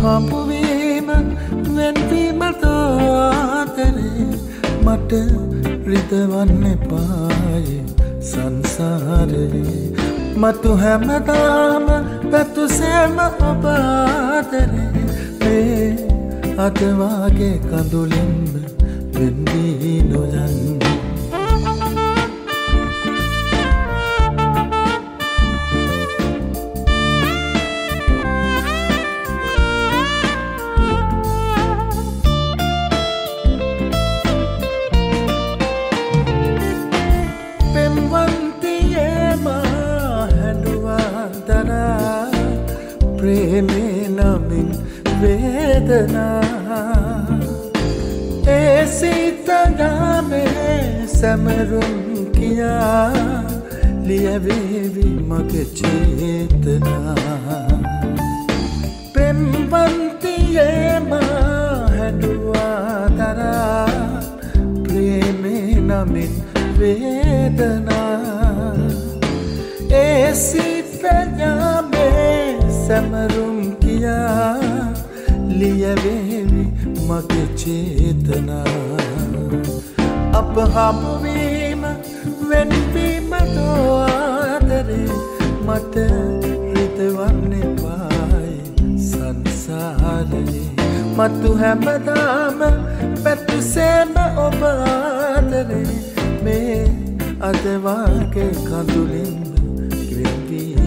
අප හමුවීම වෙන්වීම තෝආතරේ මට රිතවන්න පාය සංසාරේ. මතු හැමදාම පැතුසෑම ඔබාදරේ ඒ අදවාගේ කඳුලින්ම වෙන්වී නොයන්න. සිතනාමේ සැමරුම් කියා ලියවේවි මගේ චේතනා. පෙම්බන්තියේම හැඩුවා දරා ප්‍රේමේ නමින් වේදනා. ඒ සිතඥාමේ සැමරුම් කියා ලියවේවි මගේ චේතනා. අප හමුවීම වෙන්වීම දෝආදරේ මට හිතවන්න පායි සංසාරයේ මතු හැමදාම පැතුසේම ඔබ ආදරේ. මේ අදවාගේ කඳුලින් වෙන්වී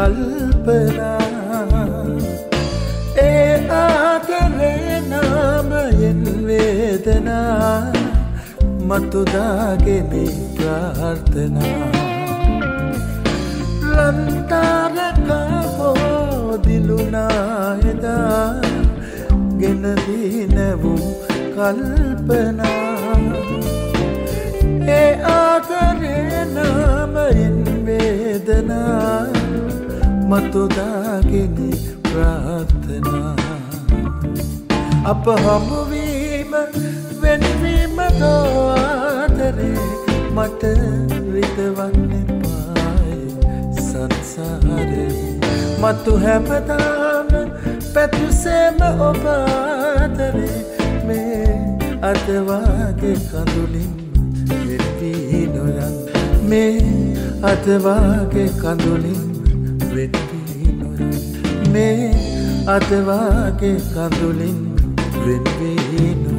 කල්පනා. ඒ ආදරේ නාමයෙන් වේදනා මතුදාගෙනි ප්‍රාර්ථනා. ලන්තාරකාපෝ දිලුනායදා ගෙනදී නැවුම් කල්පනා. ඒ ආදරේ නාමයෙන් වේදනා මතුදාගෙනි ප්‍රාර්ථනා. අප හමුවීම වෙනවීම දෝආදරේ මට රිතවන්න පායි සංසාරේ. මතු හැමදාම පැතුසේම ඔබාදරේ මේ අදවාගේ කඳුලින් වෙත්වී නොයන්. මේ අදවාගේ කඳුලින් වෙත්වී නොයන් මේ අදවාගේ කඳුලින් වෙන්වී නොයන්න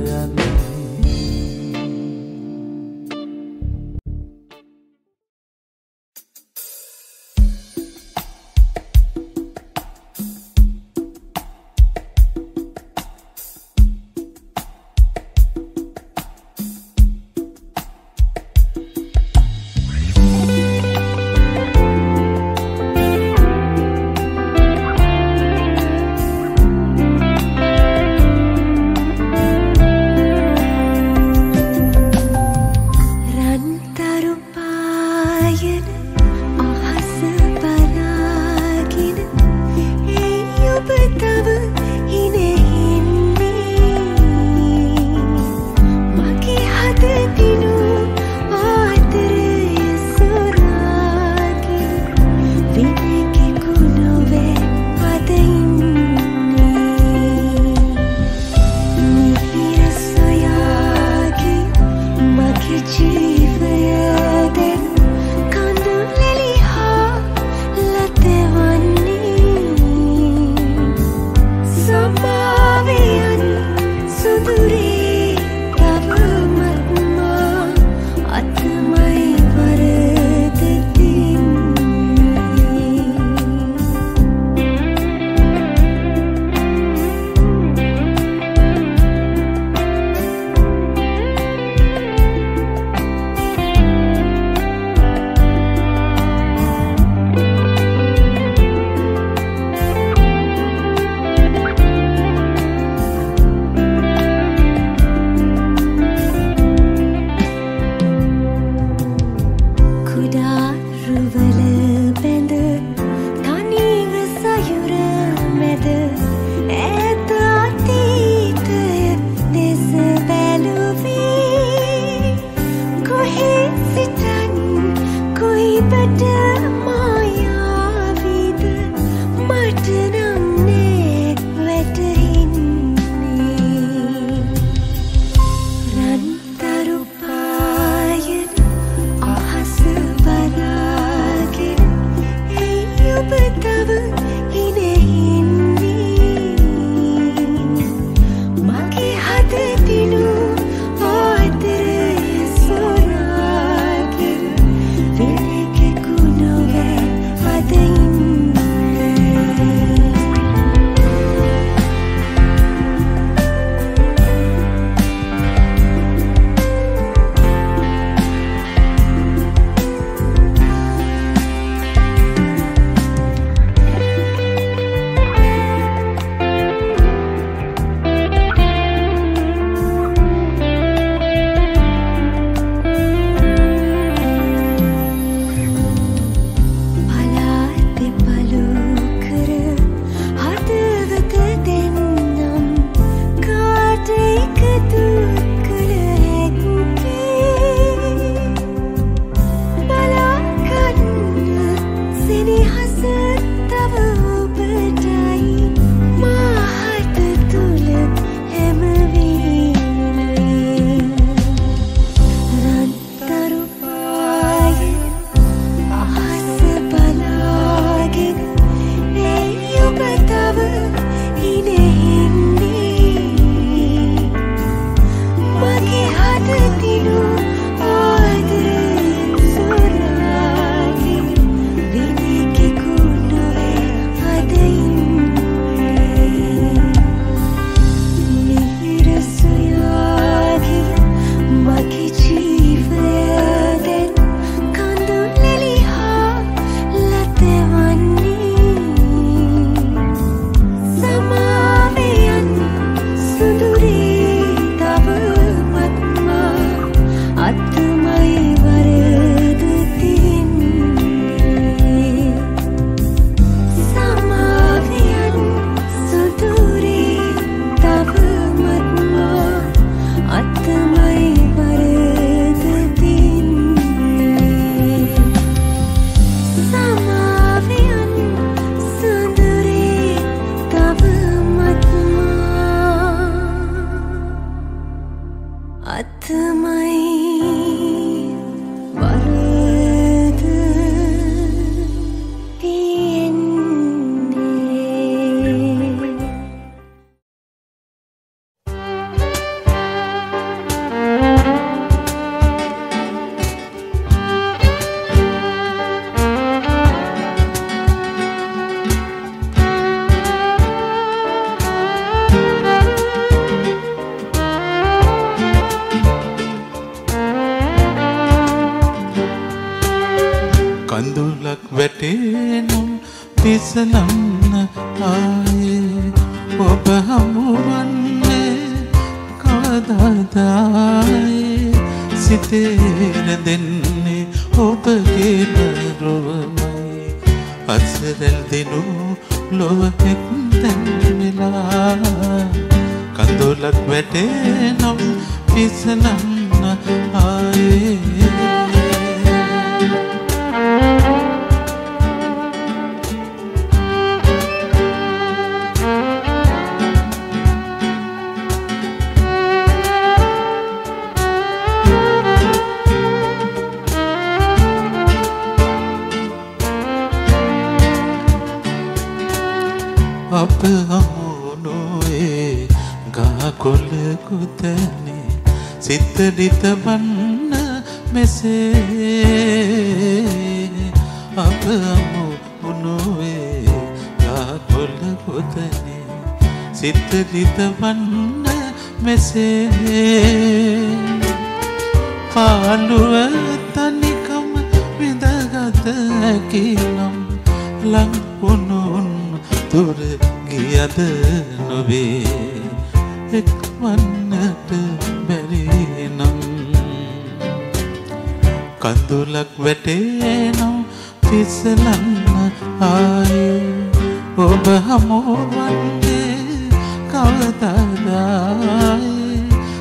අප හමුණුවේ ගහකොල්ල කුතැනේ සිත දිතබන්න මෙසේ පාළුව තනිකම විඳගත හැකිනම් ලංවුණුන් තුර ගියද නොවේ. එක්වන්නට බැරිනම් කඳුලක් වැටේනම් පිසලන්න ආය. ඔබ හමුවන්නේ කවදදාය.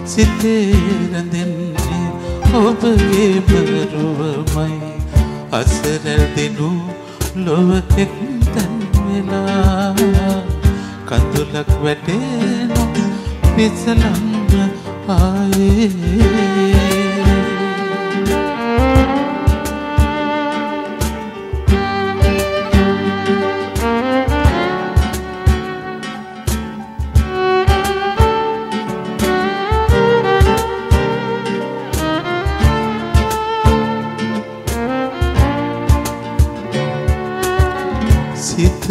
සිතේරඳෙන්නේ ඔබගේ බරුවමයි. අසරැල් දෙනු ලොව එක් තැන් වෙලා. කඳුලක් වැටේනම් පිසලන්න ආයේ.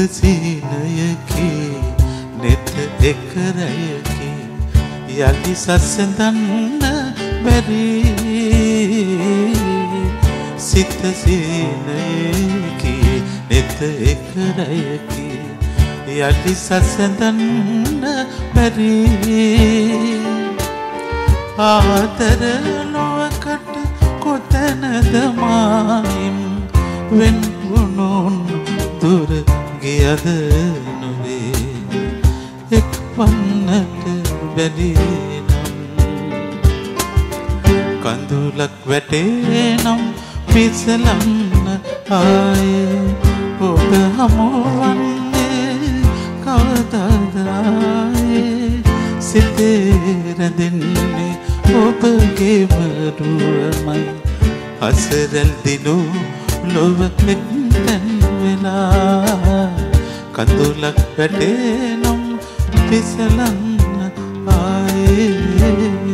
සීනයකි නෙත එකරයකි. යළි සස්සඳන්න බැරි. සිත සීනයකි නෙත එකරයකි. යළි සස්සඳන්න බැරි. ආදර නොවකට කොතැනද මායිම් වෙන්වුණුන් දුර ගියද නොවේ. එක් වන්නට බැලිනම් කඳුලක් වැටේ නම් පිසලන්න ආය. ඔබ හමුවන්නේ කවදදාය සිතේ රැඳෙන්නේ ඔබගේ මරුවමයි. අසරැල් දිනු ලොවකෙක් තැන් වෙලා. කඳුලක් වැටේනම් පිසලන්න ආයේ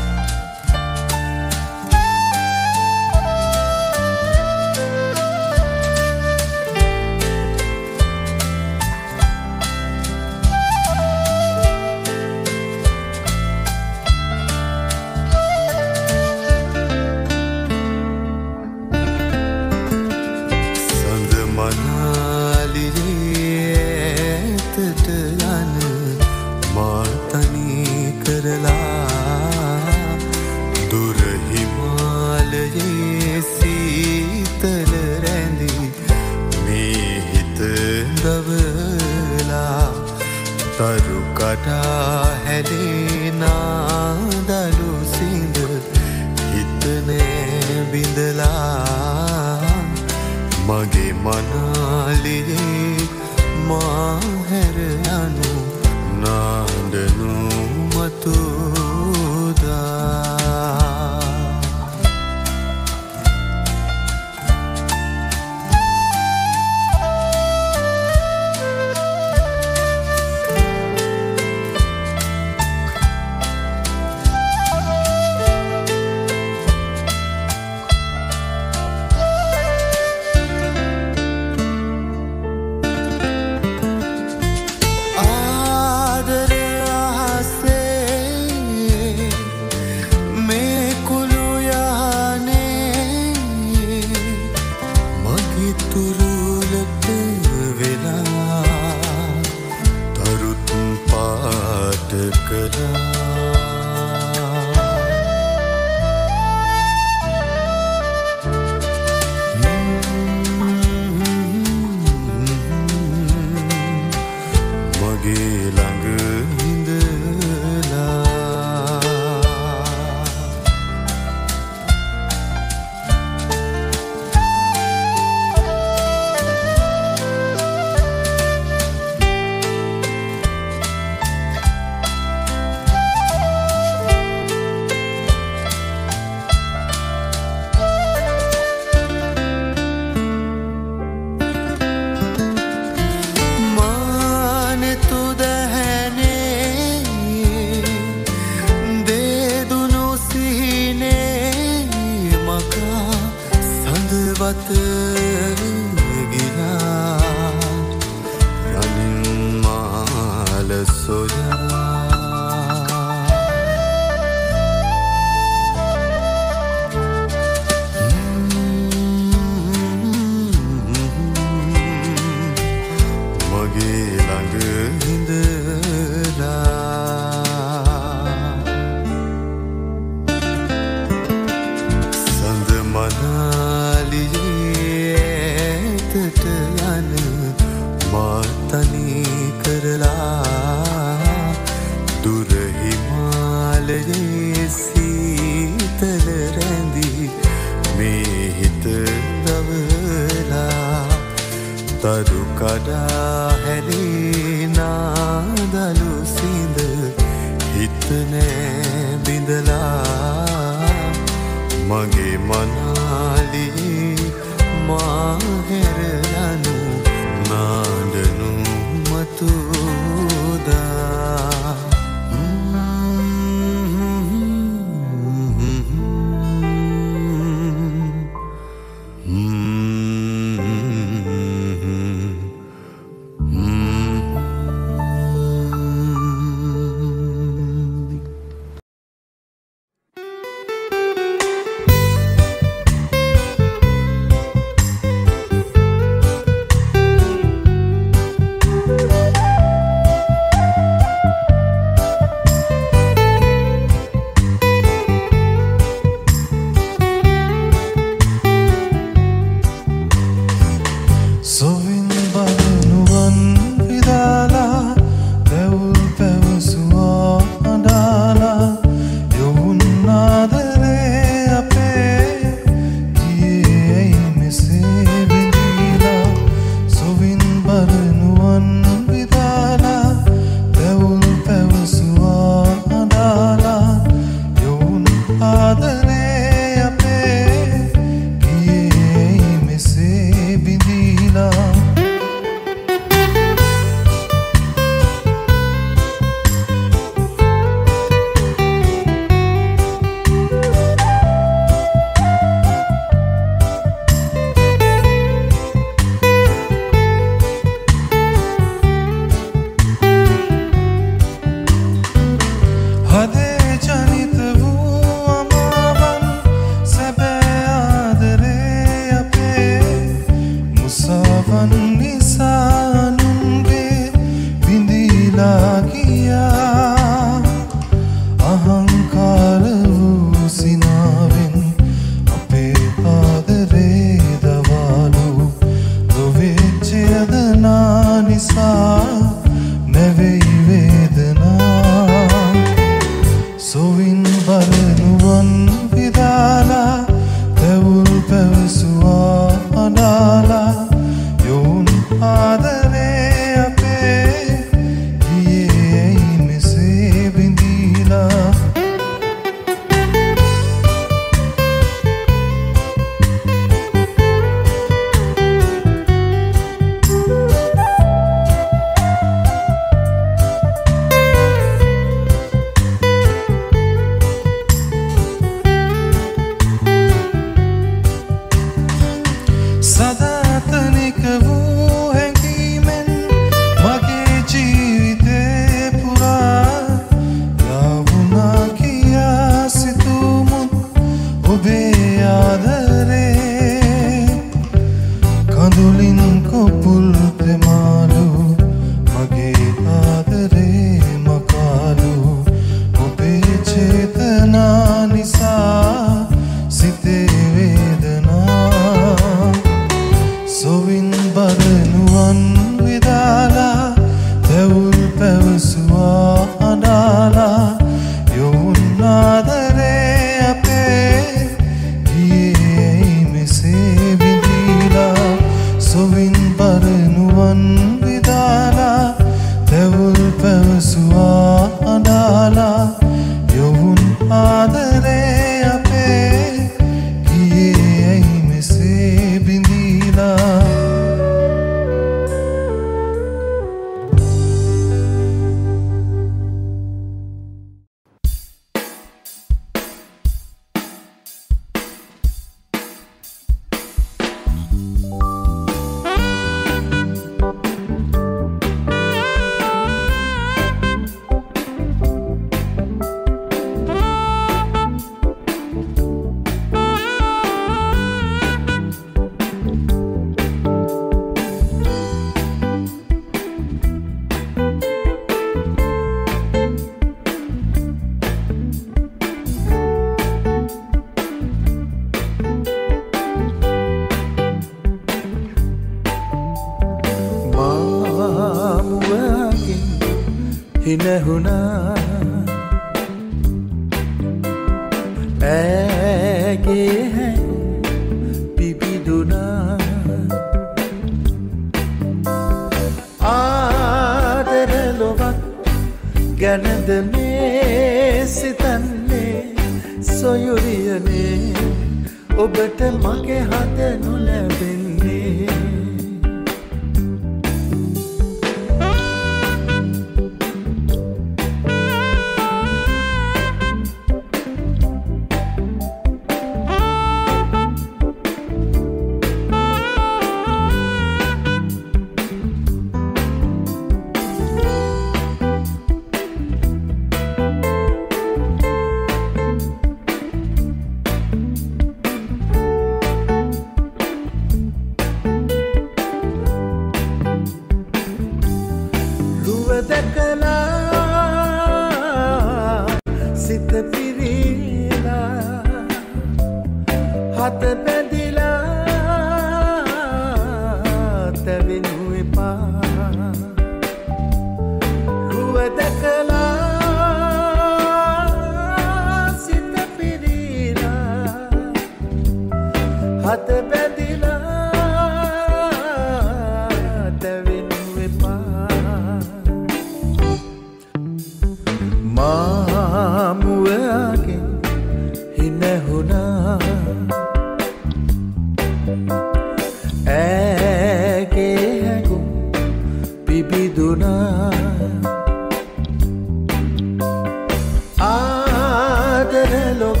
ආදර ලොව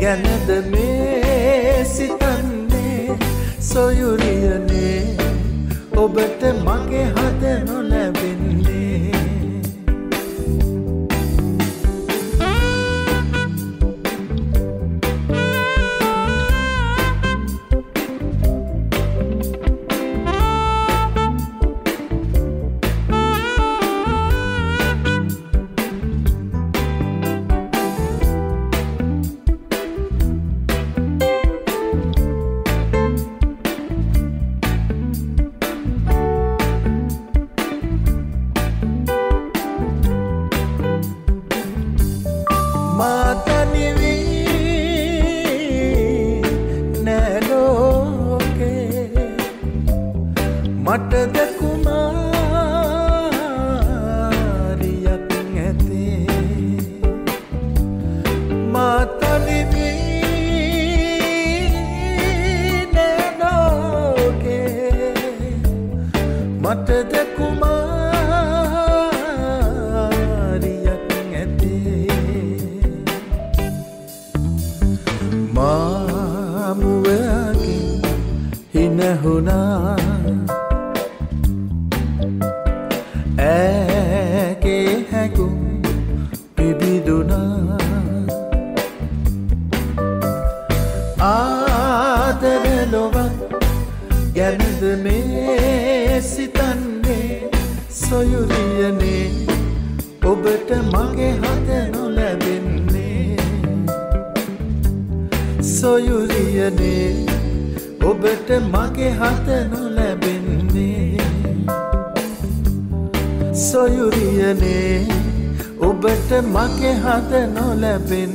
ගැනද මේ සිතන්නේ? සොයුරියනේ ඔබට මගේ හද නොල I've been.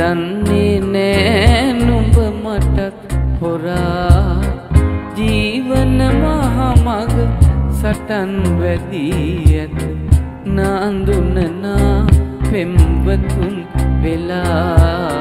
හිතන්නේ නෑ නුඹ මට හොරා. ජීවන මහමග සටන් වැදී ඇත. නාඳුනනා පෙම්වතුන් වෙලා.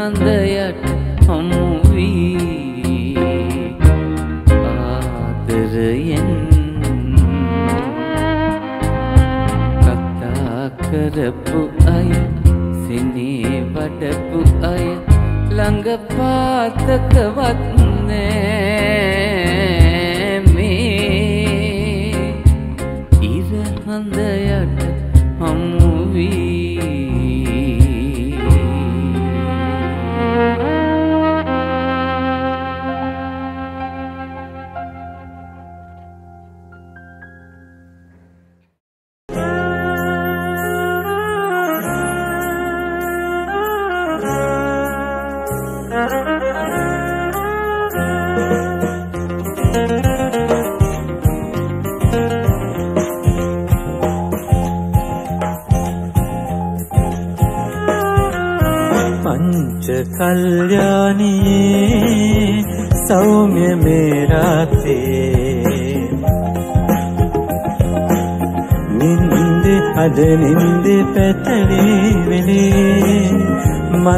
ඉරහඳයට හමුවී ආදරයෙන් කරපු අය සිනේ වඩපු අය ළඟ පාතකවත් නෑ.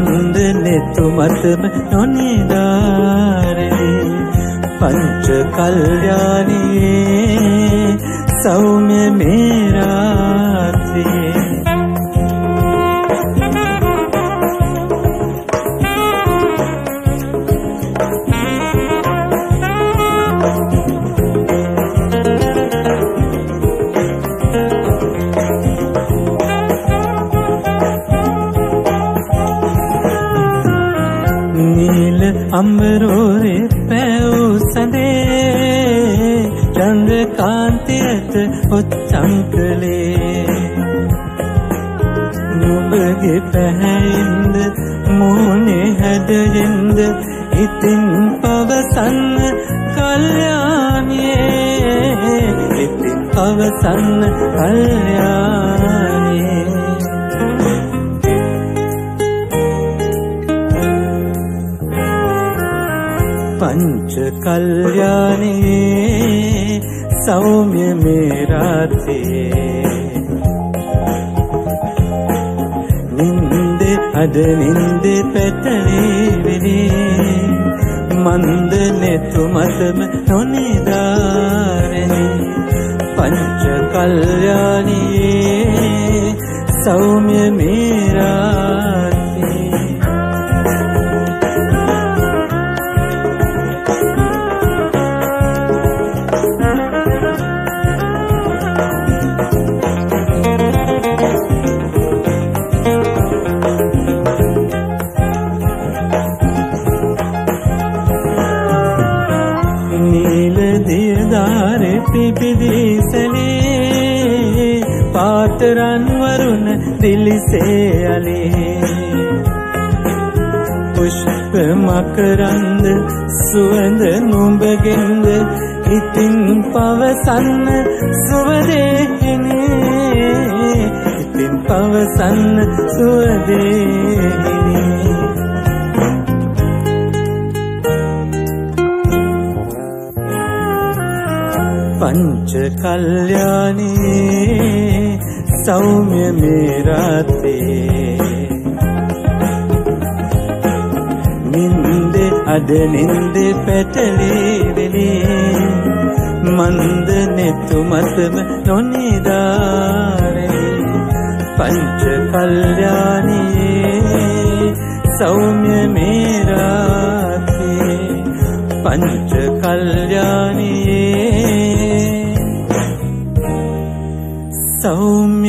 මන්ද නෙතු මතම නොනිදාරේ. පංච කල්යාණී සෞම්‍ය මේරාතේ අම්බරෝරේ පැවූ සඳේ චන්ද්‍රකාන්තයට ඔච්චම් කළේ. නුඹගේ පැහැයින්ද මෝනේ හැඩයෙන්ද ඉතින් පවසන්න කල්යාණියේ ඉතින් පවසන්න කල්යාණියේ. कल्याणे सौम्य मेरा ते। निन्द अदनिन्द प्रति मन्द ने तु मधु पञ्च कल्याणे सौम्य मेरा වරුණ දිලිසේ අලේ පුෂ්ප මකරන්ද සුවඳ නුඹගෙන්ද ඉතින් පවසන්න සුවදේහිනේ ඉතින් පවසන්න සුවදේහිනේ පංච කල්යාණී සෞම්‍ය මේ රාතේ නින්දේ අද නින්දේ පැටලී වෙලේ. මන්ද නෙතුමතම නොනිදාරේ පංච කල්යාණී සෞම්‍ය මේ රාතේ පංච කල්යාණී सौम्य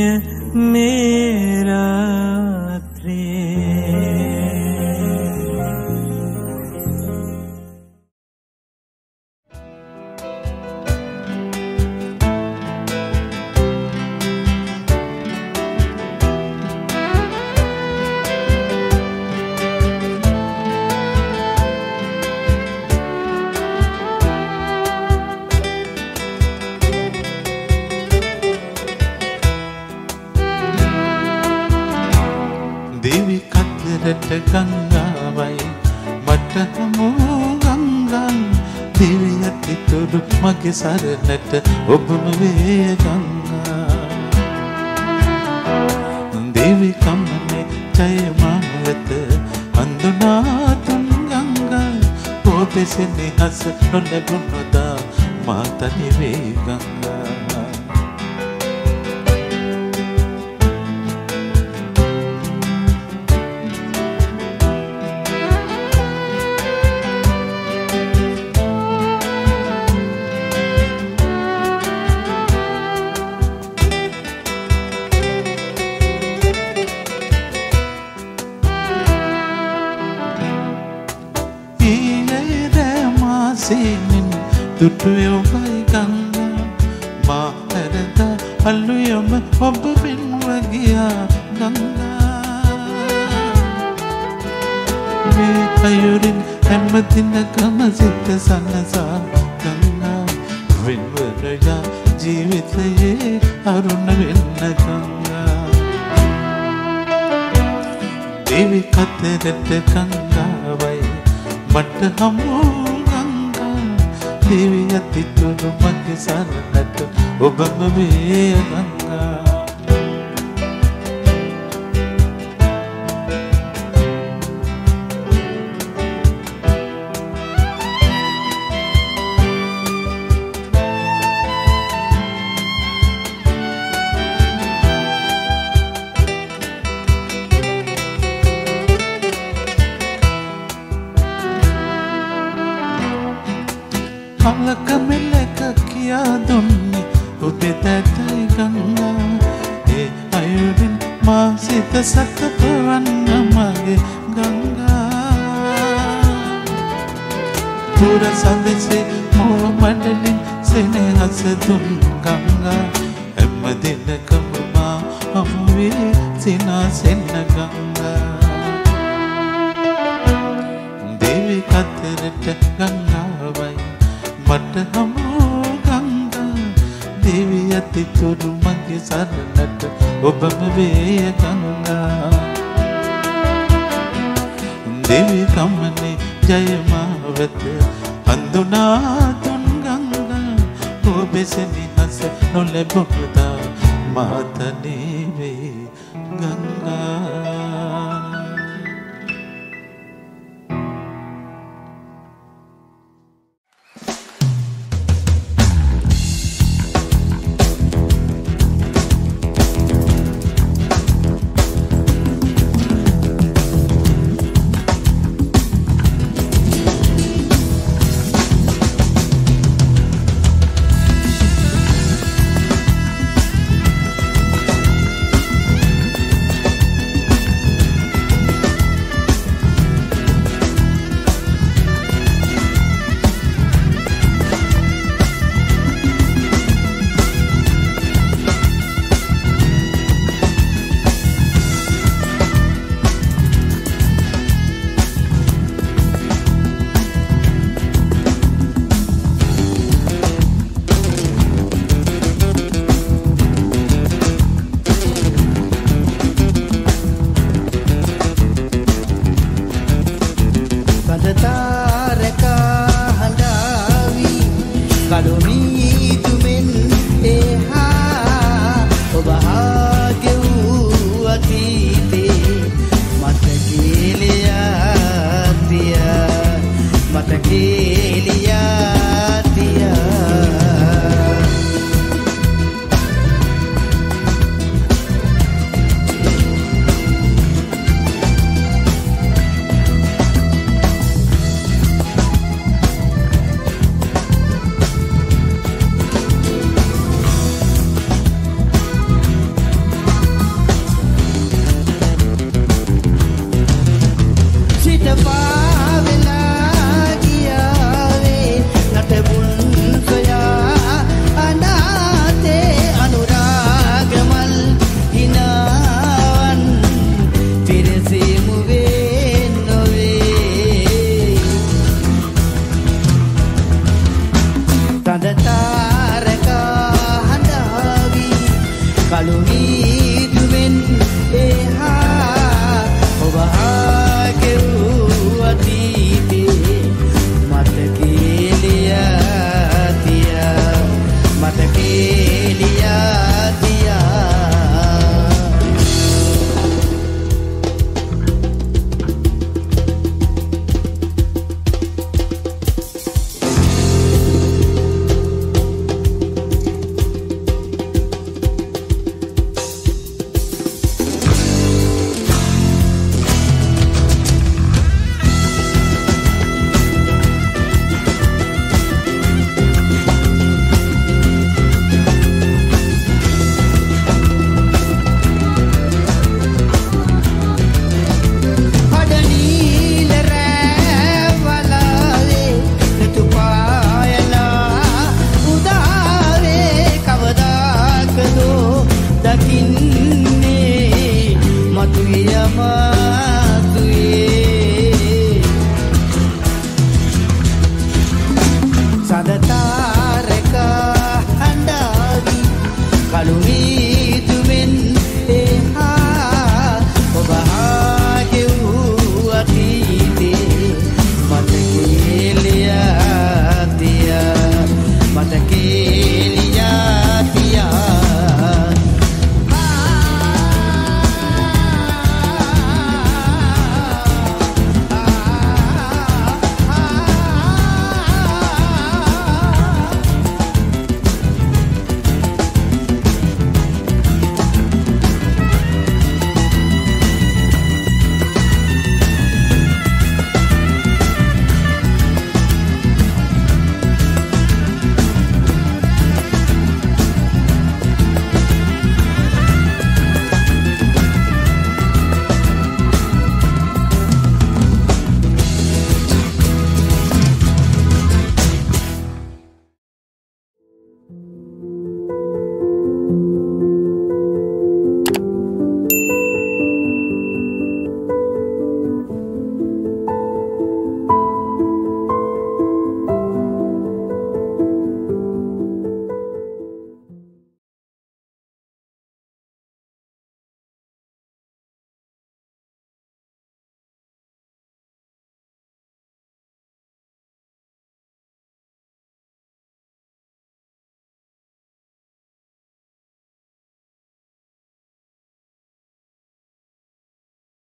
දෙසෙනෙහස නොලැබුණොදා මාතනිවේගම් ගංගාවයි මට හමු ගංගා දිවි අතිතුරු මගේ සරණට ඔබම මේ ගංගා